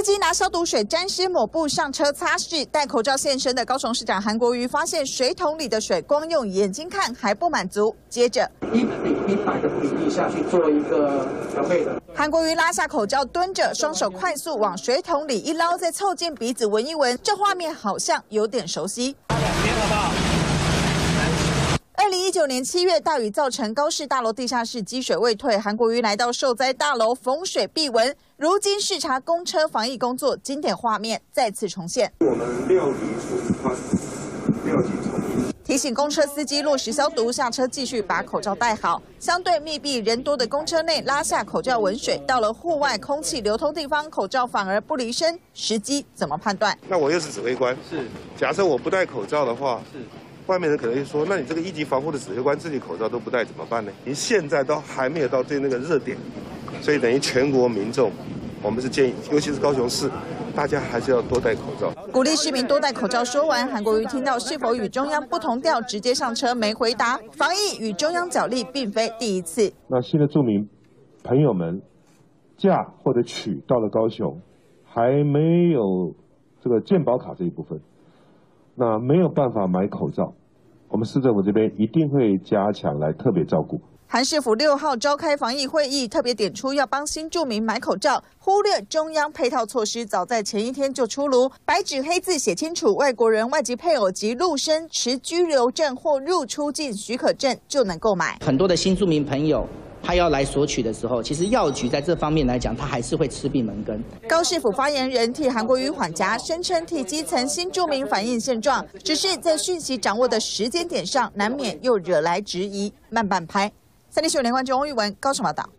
司机拿消毒水沾湿抹布上车擦拭，戴口罩现身的高雄市长韩国瑜发现水桶里的水光用眼睛看还不满足，接着一比一百的比例下去做一个调配的。韩国瑜拉下口罩蹲着，双手快速往水桶里一捞，再凑近鼻子闻一闻，这画面好像有点熟悉。一九年七月，大雨造成高市大楼地下室积水未退，韩国瑜来到受灾大楼逢水必闻。如今视察公车防疫工作，经典画面再次重现。提醒公车司机落实消毒，下车继续把口罩戴好。相对密闭人多的公车内，拉下口罩闻水；到了户外空气流通地方，口罩反而不离身。时机怎么判断？那我又是指挥官，是假设我不戴口罩的话，是。外面人可能会说：“那你这个一级防护的指挥官自己口罩都不戴怎么办呢？”您现在都还没有到对那个热点，所以等于全国民众，我们是建议，尤其是高雄市，大家还是要多戴口罩，鼓励市民多戴口罩。说完，韩国瑜听到是否与中央不同调，直接上车没回答。防疫与中央角力并非第一次。那新的著名朋友们嫁或者娶到了高雄，还没有这个健保卡这一部分，那没有办法买口罩。我们市政府这边一定会加强来特别照顾。韩市府六号召开防疫会议，特别点出要帮新住民买口罩，忽略中央配套措施，早在前一天就出炉，白纸黑字写清楚，外国人、外籍配偶及陆生持居留证或入出境许可证就能购买。很多的新住民朋友。他要来索取的时候，其实药局在这方面来讲，他还是会吃闭门羹。高市府发言人替韩国瑜缓颊，声称替基层新住民反映现状，只是在讯息掌握的时间点上，难免又惹来质疑。慢半拍，三立新闻连贯中欧玉文高雄报道。